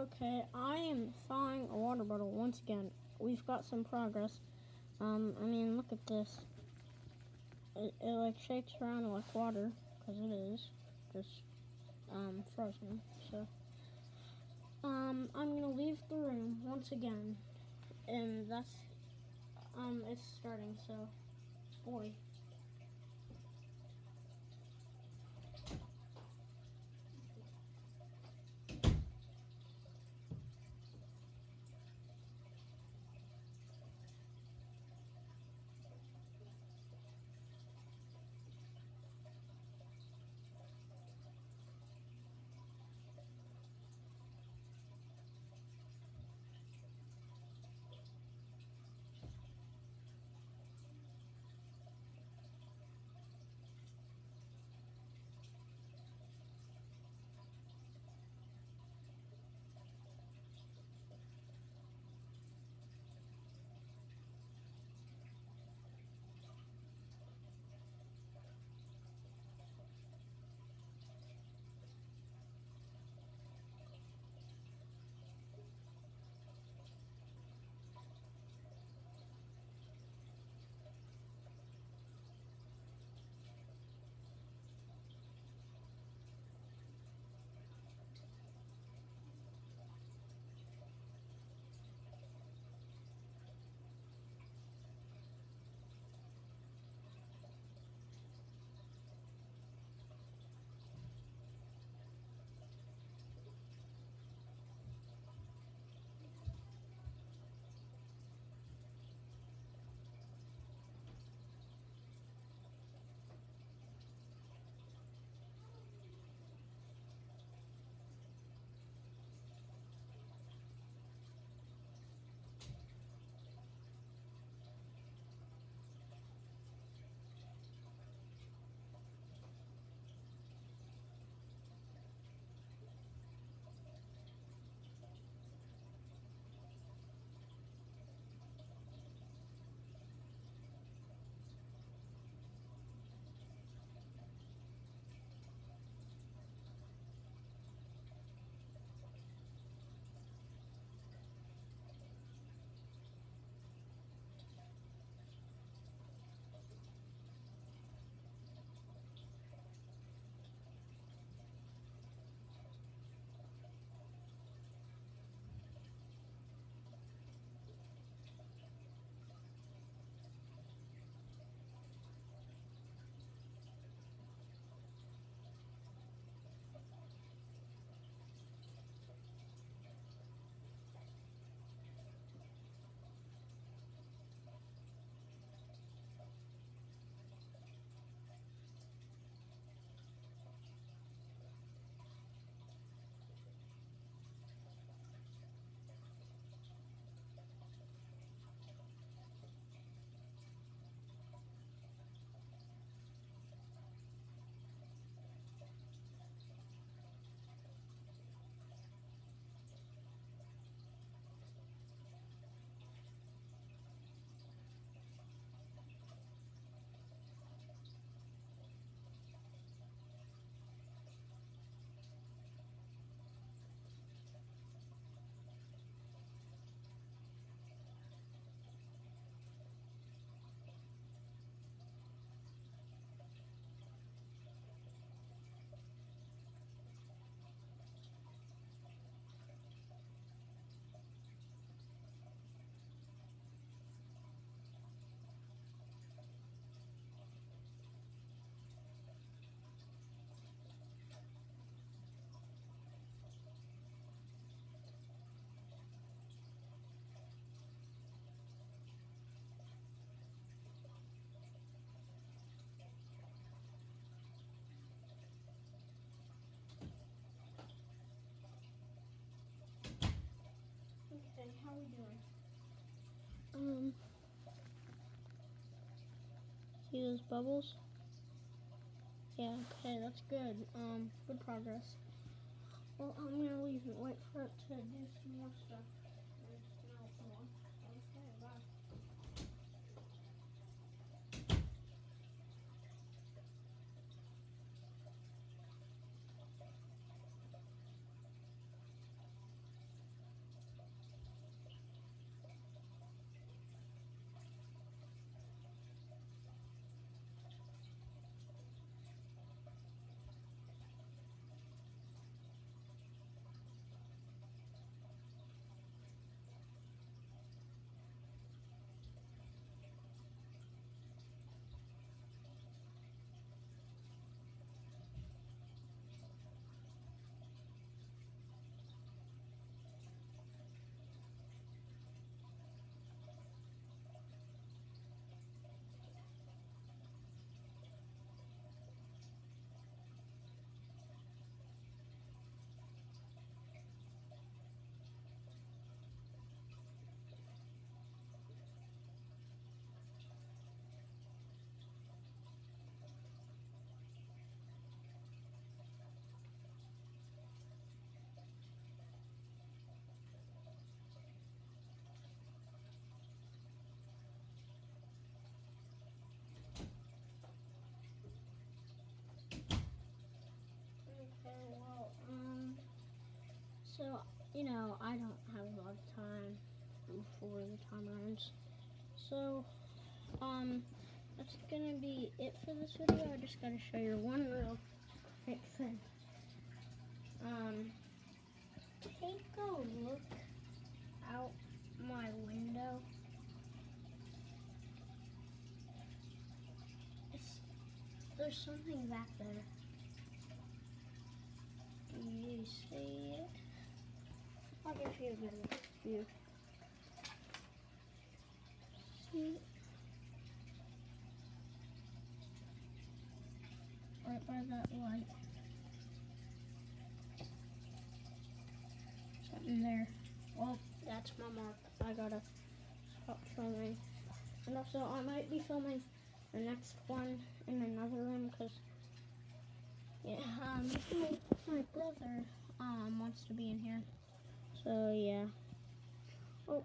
Okay, I am thawing a water bottle once again. We've got some progress. Um, I mean, look at this. It, it like shakes around like water, because it is. Just, um, frozen, so. Um, I'm gonna leave the room once again. And that's, um, it's starting, so. Boy. See those bubbles? Yeah, okay, that's good. Um, good progress. Well, I'm gonna leave and wait for it to do some more stuff. And smell some more. Okay, bye. So, you know, I don't have a lot of time before the timer runs. So, um, that's gonna be it for this video. I just gotta show you one real quick thing. Um, take a look out my window. It's, there's something back there. Do you see it? I'll give you a better view. See? Right by that light. Something there. Well, that's my mark. I gotta stop filming. And also, I might be filming the next one in another room because, yeah, um, my, my brother um wants to be in here. So yeah. Oh,